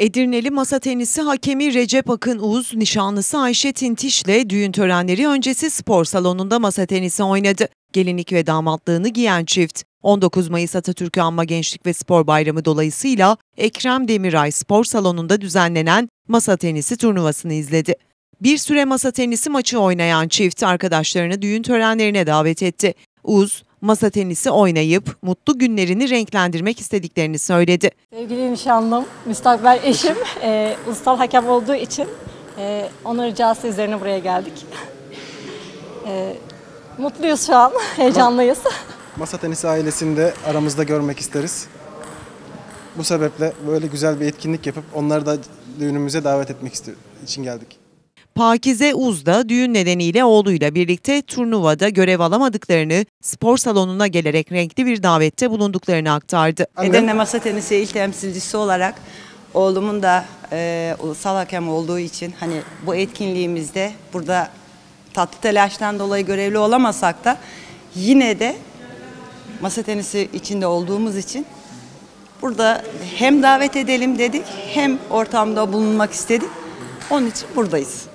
Edirneli masa tenisi hakemi Recep Akın Uz, nişanlısı Ayşe Tintiş'le düğün törenleri öncesi spor salonunda masa tenisi oynadı. Gelinlik ve damatlığını giyen çift, 19 Mayıs Atatürk Anma Gençlik ve Spor Bayramı dolayısıyla Ekrem Demiray Spor Salonu'nda düzenlenen masa tenisi turnuvasını izledi. Bir süre masa tenisi maçı oynayan çift arkadaşlarını düğün törenlerine davet etti. Uz, masa tenisi oynayıp mutlu günlerini renklendirmek istediklerini söyledi. Sevgili nişanlım, müstakbel eşim, e, ulusal hakem olduğu için e, onun ricası üzerine buraya geldik. E, mutluyuz şu an, heyecanlıyız. Masa tenisi ailesini de aramızda görmek isteriz. Bu sebeple böyle güzel bir etkinlik yapıp onları da düğünümüze davet etmek için geldik. Pakize Uz da düğün nedeniyle oğluyla birlikte turnuvada görev alamadıklarını, spor salonuna gelerek renkli bir davette bulunduklarını aktardı. Edirne Masa Tenisi il temsilcisi olarak oğlumun da e, ulusal hakem olduğu için hani bu etkinliğimizde burada tatlı telaştan dolayı görevli olamasak da yine de masa tenisi içinde olduğumuz için burada hem davet edelim dedik hem ortamda bulunmak istedik. Onun için buradayız.